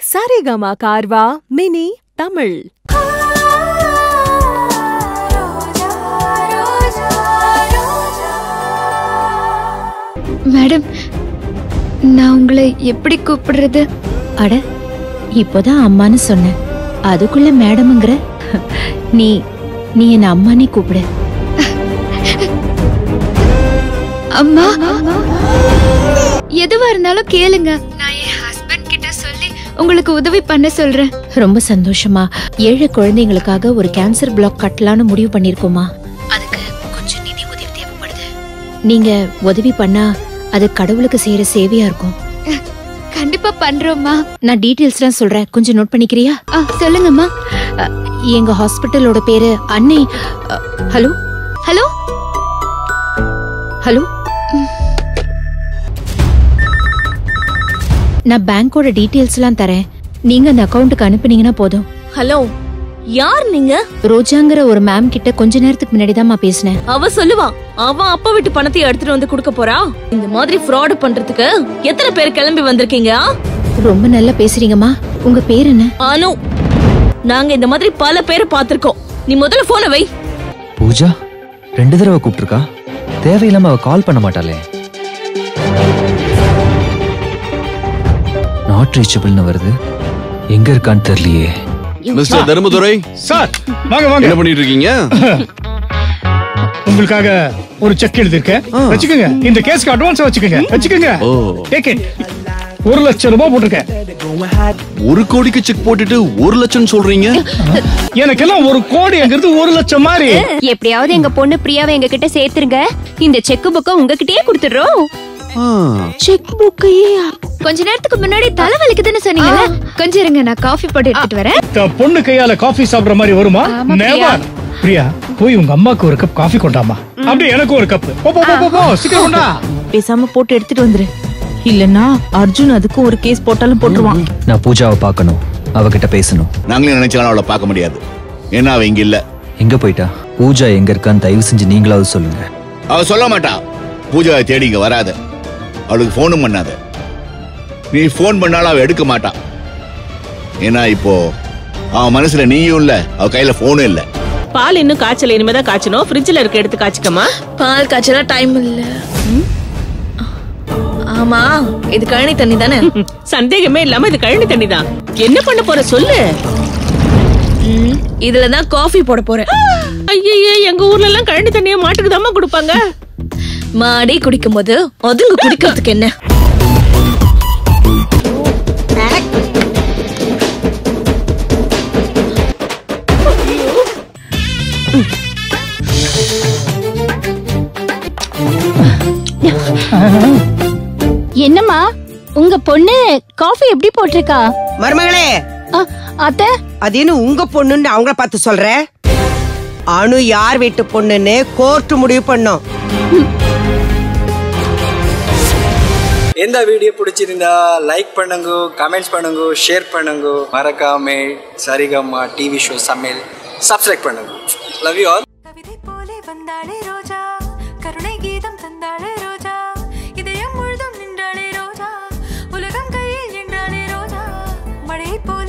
Saregama Carvaan mini Tamil madam நான் உங்களை எப்படி கூப்பிடுறது? அட இப்போதான் அம்மான்னு சொன்னேன் அதுக்குள்ள மேடம்ங்கிற. நீ நீ என்ன அம்மானே கூப்பிடு. அம்மா? எதுவா இருந்தாலும் கேளுங்க. உங்களுக்கு உதவி பண்ண சொல்றேன். ரொம்ப சந்தோஷமா. ஏழை குழந்தைங்களுக்காக ஒரு கேன்சர் பிளாக் கட்டலான்னு முடிவு பண்ணிருக்கோமா? அதுக்கு கொஞ்சம் நிதி உதவி தேவைப்படுது. நீங்க உதவி பண்ணா அது கடவுளுக்கு செய்யற சேவையா இருக்கும். கண்டிப்பா பண்றோம்மா. நான் டீட்டெயில்ஸ்லாம் சொல்றேன். கொஞ்சம் நோட் பண்ணிக்கிறியா? ஆ சொல்லுங்கம்மா. எங்க ஹாஸ்பிட்டலோட பேரு அன்னை ஹலோ? ஹலோ? ஹலோ? நான் பேங்கோட டீட்டெயில்ஸ்லாம் தரேன். நீங்க அந்த அக்கவுண்ட்டுக்கு அனுப்புனீங்கன்னா போதும். ஹலோ யார் நீங்க? ரோஜாங்கிற ஒரு மேம் கிட்ட கொஞ்ச நேரத்துக்கு முன்னாடி தான் பேசினேன். அவ சொல்லுவா அவன் அப்பா வீட்டு பணத்தை எடுத்துட்டு வந்து கொடுக்க போறா? இந்த மாதிரி ஃப்ராட் பண்றதுக்கு எத்தனை பேர் கிளம்பி வந்திருக்கீங்க? ரொம்ப நல்லா பேசுறீங்கம்மா. உங்க பேர் என்ன? அனு நாங்க இந்த மாதிரி பல பேரை பார்த்திருக்கோம். நீ முதல்ல போனை வை. பூஜா ரெண்டு தடவை கூப்பிட்டுருக்கா. தேவையில்லாம அவ கால் பண்ண மாட்டாளே. நாட் ரீச்சபிள்னு வருது. எங்க இருக்கான்னு தெரியலையே. மிஸ்டர் தர்மதுரை. சார் வாங்க வாங்க. என்ன பண்ணிட்டு இருக்கீங்க உங்களுக்காக ஒரு செக் எழுதிருக்கேன் வச்சுக்கோங்க. இந்த கேஸ்க்கு அட்வான்ஸ் வச்சுக்கோங்க. வச்சுக்கோங்க. ஓ. டேக் இட் ஒரு லட்சம் ரூபாய் போட்டிருக்கேன். ஒரு கோடிக்கு செக் போட்டுட்டு ஒரு லட்சம் சொல்றீங்க? எனக்கெல்லாம் ஒரு கோடிங்கிறது ஒரு லட்சம் மாதிரி. எப்படியாவது எங்க பொண்ணு பிரியாவை எங்க கிட்ட சேர்த்துருங்க. இந்த செக் புக்க உங்ககிட்டயே கொடுத்துடுறோம். செக் புக்கையே கொஞ்ச நேரத்துக்கு முன்னாடி தலை வலிக்குதுன்னு சொன்னீங்கல்ல? கொஞ்சம் இருங்க நான் காஃபி போட்டு எடுத்துட்டு வரேன். இந்த பொண்ணு கையால காஃபி சாப்பிடுற மாதிரி வருமா? நெவர் பிரியா. போய் உங்க அம்மாக்கு ஒரு கப் காஃபி கொண்டாமா அப்படியே எனக்கு ஒரு கப் போ போ, போ, போ, போ சீக்கிரம் கொண்டா. பேசாம போட்டு எடுத்துட்டு வந்துரு. இல்லனா அர்ஜுன் அதுக்கும் ஒரு கேஸ் போட்டாலும் போட்டுருவான். நான் பூஜாவை பார்க்கணும். அவகிட்ட பேசணும். நாங்களே நினைச்சாலும் அவளை பார்க்க முடியாது. ஏன்னா அவ இங்க இல்ல. எங்க போயிட்டா? பூஜா எங்க இருக்கான்னு தயவு செஞ்சு நீங்களாவது சொல்லுங்க. அவ சொல்ல மாட்டா. பூஜாவை தேடி இங்க வராத. அவளுக்கு போனும் பண்ணாத. நீ ஃபோன் பண்ணாலும் அவ எடுக்க மாட்டா. ஏன்னா இப்போ அவன் மனசுல நீயும் இல்ல அவ கையில போனும் இல்ல. பால் இன்னும் காய்ச்சல இனிமேதான் காய்ச்சணும். ஃப்ரிட்ஜ்ல இருக்க எடுத்து காய்ச்சிக்கமா பால் காய்ச்சல டைம் இல்ல. ஆமா இது கழனி தண்ணி தானே? சந்தேகமே இல்லாம இது கழனி தண்ணி தான். என்ன பண்ண போற சொல்லு. ம், இதுலதான் காஃபி போட போறேன். ஐயே எங்க ஊர்ல எல்லாம் கழனி தண்ணியை மாட்டுக்கு தாம்மா கொடுப்பாங்க. மாடி குடிக்கும் போது அதுங்க குடிக்கிறதுக்கு என்ன? என்னம்மா உங்க பொண்ணு காஃபி எப்படி போட்டிருக்கா? மருமகளே. அத்த. அது என்ன உங்க பொண்ணுன்னு அவங்கள பார்த்து சொல்ற? அனு யார் வீட்டு பொண்ணுன்னு கோர்ட் முடிவு பண்ணும். இந்த வீடியோ பிடிச்சிருந்தா லைக் பண்ணுங்க கமெண்ட்ஸ் பண்ணுங்க ஷேர் பண்ணுங்க. மறக்காம சரிகம்மா டிவி ஷோ சமையல் சப்ஸ்கிரைப் பண்ணுங்க. லவ் யூ ஆல் கவிதை போலே வந்தாளே ரோஜா கருணை கீதம் தந்தாளே ரோஜா இதயம் முழுதும் நின்றாளே ரோஜா உலகம் கையில் நின்றாளே ரோஜா மழை போல